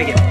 Try again.